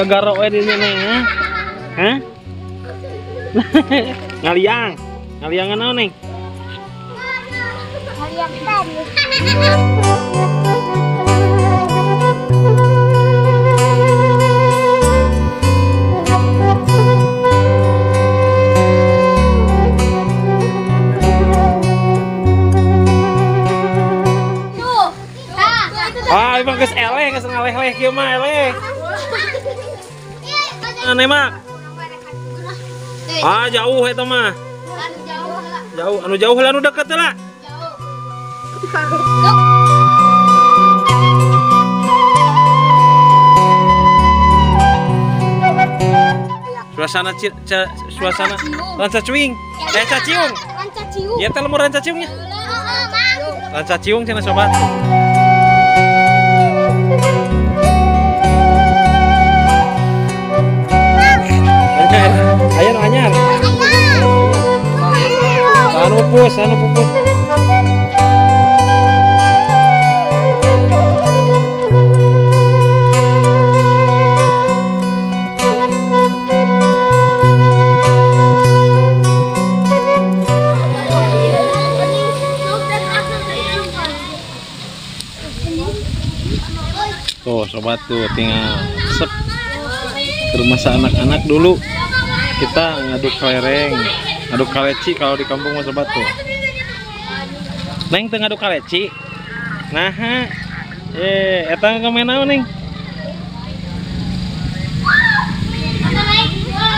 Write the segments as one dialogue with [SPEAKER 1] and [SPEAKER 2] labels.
[SPEAKER 1] gagarok we di neng ha? Hah? ngaliang. Ngaliangan naon neng?
[SPEAKER 2] Kalian kan.
[SPEAKER 1] Aneh mah. Ah, jauh eta mah. Jauh, anu jauh lah anu deket lah. Suasana ci, ca, suasana ranca cuing. Eh caciung.
[SPEAKER 2] Ranca.
[SPEAKER 1] Ya teh lemur ranca ciungnya. Ranca ciung cenah sobat. Anyar. Anu pupus, anu pupus. Tuh sobat tuh tinggal sep ke rumah anak-anak dulu kita ngaduk kelereng ngaduk kaleci kalau di kampung sobat tuh neng teu ngaduk kaleci? Nah eh eta ngamen naon neng?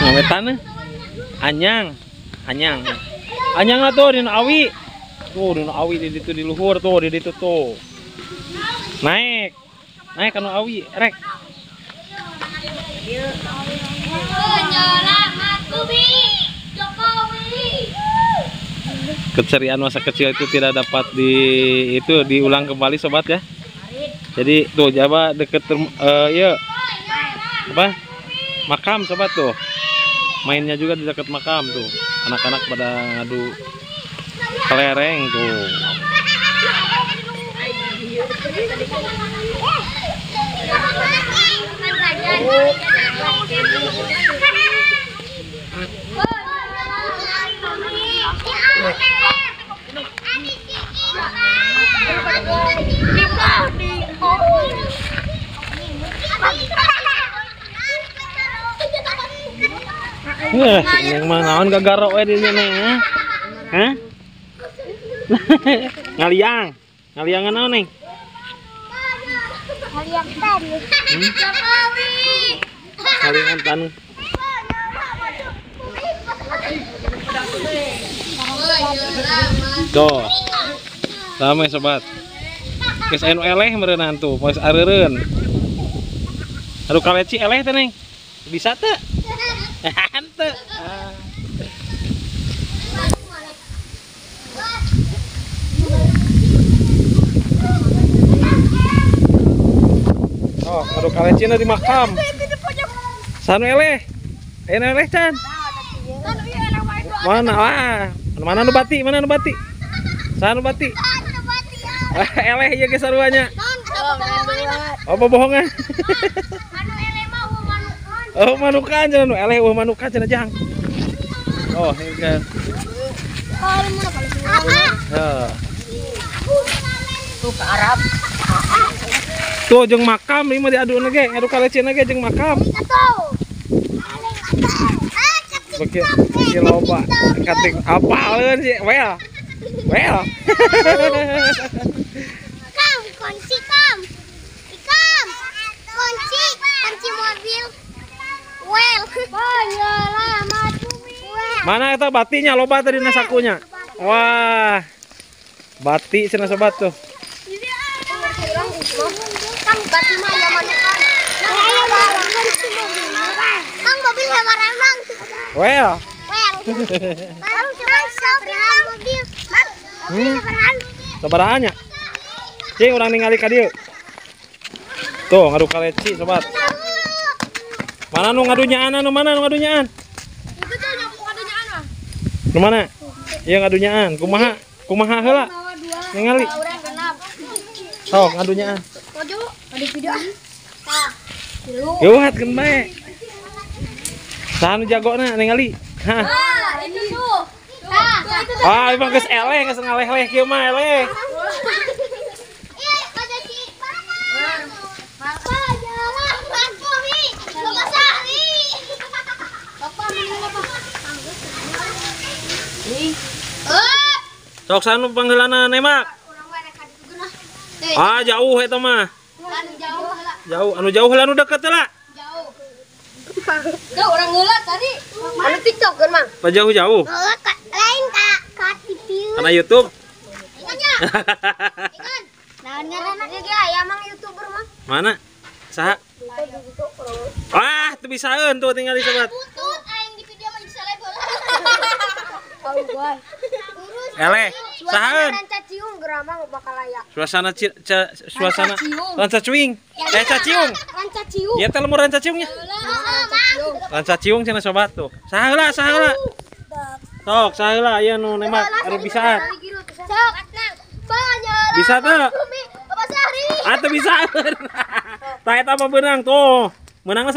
[SPEAKER 1] Ngawetan anyang. Anyang. Anyang lah tuh di awi tuh di awi di ditu di luhur tuh di ditu tuh. Naik. Naik kanu awi rek keceriaan masa kecil itu tidak dapat di itu diulang kembali sobat ya. Jadi tuh Jawa deket eh iya. Apa? Makam sobat tuh. Mainnya juga di dekat makam tuh. Anak-anak pada ngadu kelereng tuh yang mana naon gagarok we di neng ha? Hah? ngaliang. Ngaliangan naon neng?
[SPEAKER 2] Kalian kan.
[SPEAKER 1] Hmm?
[SPEAKER 2] Jokowi.
[SPEAKER 1] Ngaliangan tan. Tuh. Rame sobat. Geus anu eleh meureunaan tuh, geus areureun. Aduh kaleci eleh teh neng. Bisa teu? Oh, aduh kaleci di makam. Sanu eleh. Ayo eleh can. Mana ah? Mana nu bati? Mana nu bati? Sanu bati. eleh ya ge saruanya. Apa bohongan? Oh manukan jangan nu eleh wah manukan cenah jang. Oh, ini kan. Ya.
[SPEAKER 2] Tuh ke Arab.
[SPEAKER 1] Tuh jeung makam ieu mah diadu ge, adu kalecina ge jeung makam. Beki beki loba kating apaleun sih, well. Well.
[SPEAKER 2] Kam, kunci kam. Ikam. Kunci, kunci mobil. Well. Penyelamat.
[SPEAKER 1] Mana eta batinya loba tadi nasakunya. Wah. Bati cenah sobat tuh.
[SPEAKER 2] Kang bati mah zamannya kan. Ayo barang kunci mobil. Kang mobil lebaran bang.
[SPEAKER 1] Well.
[SPEAKER 2] Well. Baru coba sabarahan mobil.
[SPEAKER 1] Hmm. Sabarahannya? Cing urang ningali ka dieu. Tuh ngadu kaleci sobat. Mana nu ngadunyaan anu mana nu ngadunyaan?
[SPEAKER 2] Itu tuh yang kadonya ana.
[SPEAKER 1] Nu mana? Iya ngadunyaan. Kumaha? Kumaha heula? Ningali.
[SPEAKER 2] Orang genap.
[SPEAKER 1] Oh, ngadunyaan.
[SPEAKER 2] Maju, ada video.
[SPEAKER 1] Kan bae. Saha nu jagona ningali? Hah.
[SPEAKER 2] Ah, itu tuh. Nah, itu tuh.
[SPEAKER 1] Ah, emang geus eleh, geus ngaleh-leh kieu mah eleh. Sok sanu panggeulana nemak.
[SPEAKER 2] tuguna.
[SPEAKER 1] Ah, jauh eta mah.
[SPEAKER 2] Anu jauh lah.
[SPEAKER 1] Jauh, anu jauh lah anu deket lah.
[SPEAKER 2] Tuh orang heula tadi. Anu TikTok kan, Mang?
[SPEAKER 1] Pas jauh-jauh.
[SPEAKER 2] Ka, lain Kak. Kak TV.
[SPEAKER 1] Karena YouTube.
[SPEAKER 2] Ingatnya. Ingat. Nah, ngaran dia ya Mang YouTuber mah.
[SPEAKER 1] Mana? Saha? Ah, teu bisaeun tuh tinggal di sobat.
[SPEAKER 2] Putut aing di video mah bisa level. Oh, boy.
[SPEAKER 1] Eleh, sahaeun?
[SPEAKER 2] Ranca ciung geramang bakal layak.
[SPEAKER 1] Suasana ci, ca, suasana ranca cuing. Eh, caciung.
[SPEAKER 2] Ranca ciung.
[SPEAKER 1] Ya teh lemur ranca ciungnya. Ranca ciung cenah sobat tuh. Saha heula, saha heula? Sok, saha heula aya nu nemak anu bisaan.
[SPEAKER 2] Sok.
[SPEAKER 1] Bisa tuh.
[SPEAKER 2] Bapak.
[SPEAKER 1] Ah, teu bisaeun. Tah eta mah beunang tuh.
[SPEAKER 2] Tenang, Mang.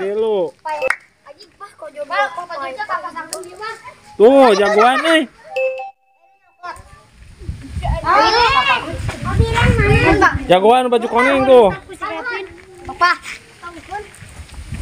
[SPEAKER 1] Tilu.
[SPEAKER 2] Mah.
[SPEAKER 1] Tuh, jagoan euy. Jagoan baju koneng tuh.
[SPEAKER 2] Papa.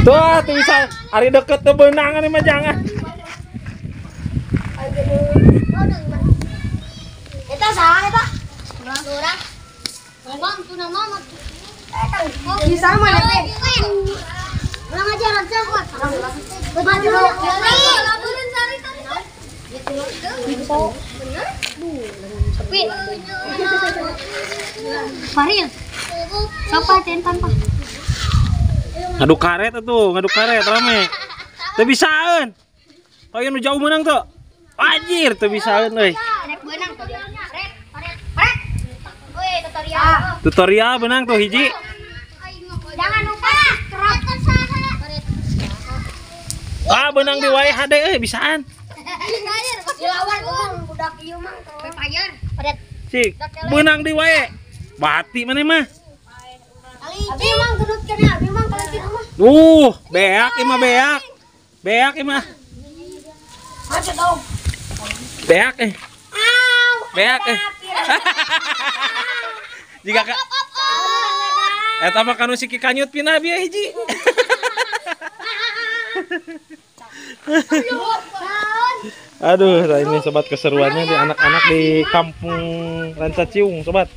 [SPEAKER 2] Tuh,
[SPEAKER 1] tuh bisa hari deket tuh benangan mah jangan.
[SPEAKER 2] Eta saha eta? Orang. Ngomong tuh nama mah. Bisa mah deh. Orang aja rancang kuat. Maju. Laburin sari tadi. Sepi. Faril. Siapa tanpa?
[SPEAKER 1] Ngadu karet tuh, ngadu karet rame. Teu bisaeun. Oh, nu jauh menang tuh. Euy.
[SPEAKER 2] Benang tuh. Rek. Woi, tutorial.
[SPEAKER 1] Benang tuh hiji.
[SPEAKER 2] Jangan lupa.
[SPEAKER 1] Ah, benang di wae HD euy bisaan. Cik, benang di wae. Bati mana mah?
[SPEAKER 2] Abi mang gedut kene, abi mang kalau di rumah.
[SPEAKER 1] Uh, beak imah beak. Beak
[SPEAKER 2] dong.
[SPEAKER 1] Beak eh. Beak eh. Jika ka eta mah kanu siki kanyut pinah bieu hiji. Aduh, nah ini sobat keseruannya di anak-anak di kampung Ranca Ciung, sobat.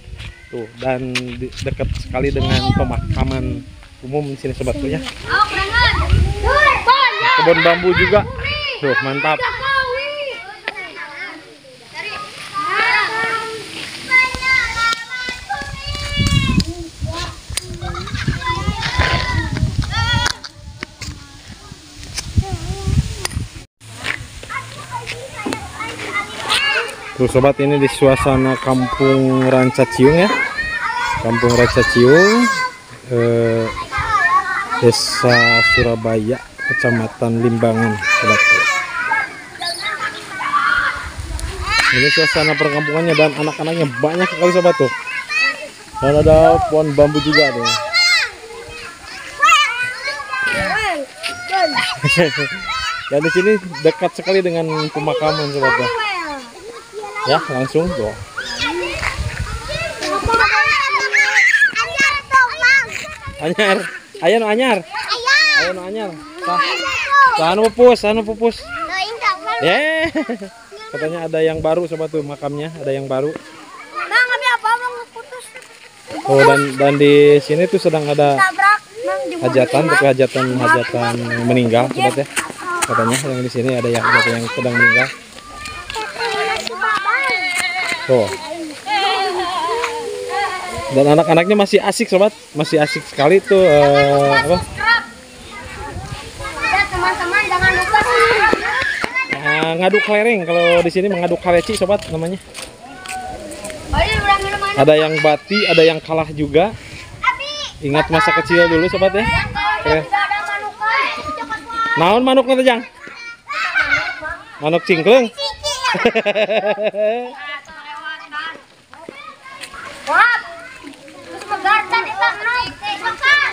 [SPEAKER 1] Tuh, dan dekat sekali dengan pemakaman umum di sini sobat ya. Kebun bambu juga. Tuh, mantap. Tuh sobat ini di suasana kampung Ranca Ciung ya. Kampung Ranca Ciung eh, Desa Surabaya, Kecamatan Limbangan, sobat. Ini suasana perkampungannya dan anak-anaknya banyak sekali sobat tuh. Dan ada pohon bambu juga tuh. dan di sini dekat sekali dengan pemakaman sobat tuh. Ya, langsung tuh. Anyar. Ayo no anyar. Ayo no anyar. Sah. Anu pupus, anu pupus. Eh. Katanya ada yang baru sobat tuh makamnya, ada yang baru.
[SPEAKER 2] Bang, abi apa bang putus?
[SPEAKER 1] Oh dan dan di sini tuh sedang ada hajatan tapi hajatan hajatan meninggal sobat ya. Katanya yang di sini ada yang ada yang sedang meninggal. Tuh. Dan anak-anaknya masih asik sobat, masih asik sekali tuh apa?
[SPEAKER 2] subscribe. Ya teman-teman jangan lupa subscribe.
[SPEAKER 1] Eh, ngaduk kelereng kalau di sini mengaduk kaleci sobat namanya.
[SPEAKER 2] Udah minum
[SPEAKER 1] Ada yang bati, ada yang kalah juga. Ingat masa kecil dulu sobat ya.
[SPEAKER 2] Wak.
[SPEAKER 1] Naon manuk nanti jang? Manuk cingkleng.
[SPEAKER 2] Wah. Terus megardan itu naik. Makan.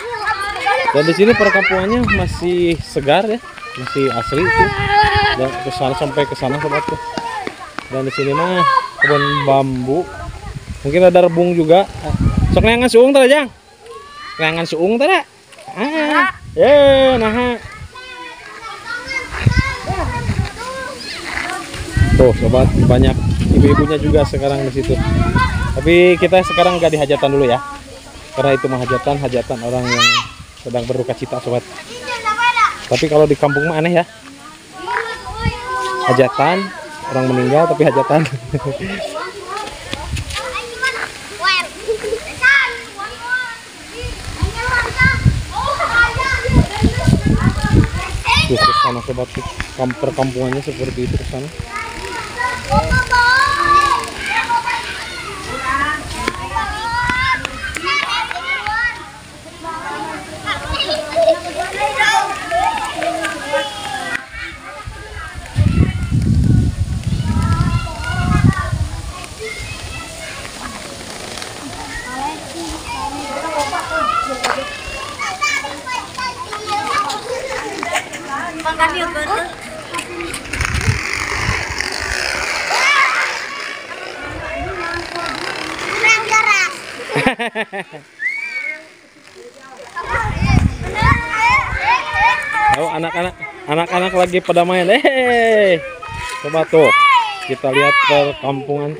[SPEAKER 1] Dan di sini perkampungannya masih segar ya, masih asli tuh. Dan ke sana sampai ke sana sobat tuh. Dan di sini mah kebun bambu. Mungkin ada rebung juga. Sok neangan suung tara jang. Neangan suung tara. Ah. Eh, nah. Tuh sobat banyak ibu-ibunya juga sekarang di situ. Tapi kita sekarang nggak di hajatan dulu ya. Karena itu mah hajatan, hajatan orang yang sedang berduka cita sobat. Tapi kalau di kampung mah aneh ya. Hajatan, orang meninggal tapi hajatan. Tuh ke sana sobat Perkampungannya seperti itu ke sana. Oh, anak-anak anak-anak lagi pada main. Eh, coba tuh kita lihat perkampungan.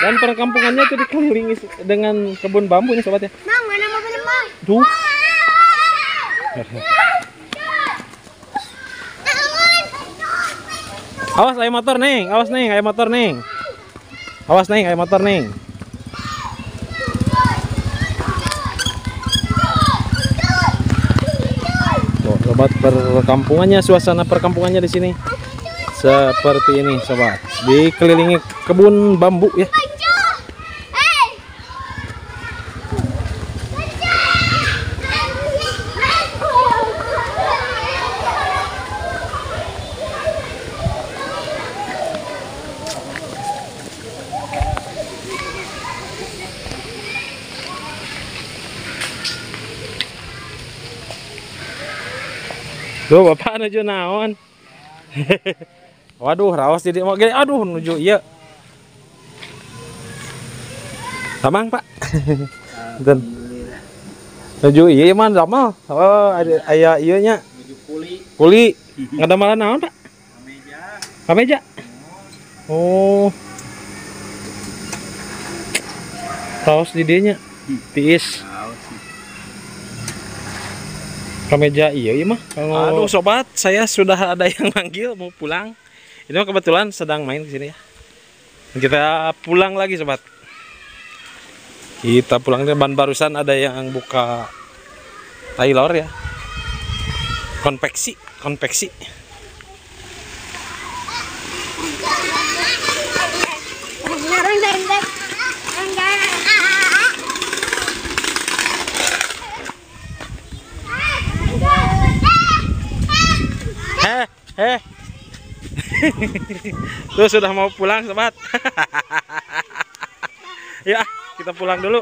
[SPEAKER 1] Dan perkampungannya tuh dikelilingi dengan kebun bambu nih sobat ya.
[SPEAKER 2] Mang, mana mau beli mang?
[SPEAKER 1] Tuh. Awas ayo motor nih, awas nih, ayo motor nih. Awas nih, ayo motor nih. Sobat perkampungannya, suasana perkampungannya di sini seperti ini, sobat. Dikelilingi kebun bambu ya. Tuh bapak nuju naon. Waduh, raos jadi mau gini. Aduh, nuju iya. Tamang, Pak. Dan nuju iya man sama. Oh, ada aya ieu nya. Kuli. Ngada malah naon, Pak? Kameja. Oh. Raos di dieu nya. Tiis. Kameja iya iya mah. Aduh sobat, saya sudah ada yang manggil mau pulang. Ini mah kebetulan sedang main di sini ya. Kita pulang lagi sobat. Kita pulang ban barusan ada yang buka Taylor ya. Konveksi, konveksi. Tuh sudah mau pulang sobat. ya, kita pulang dulu.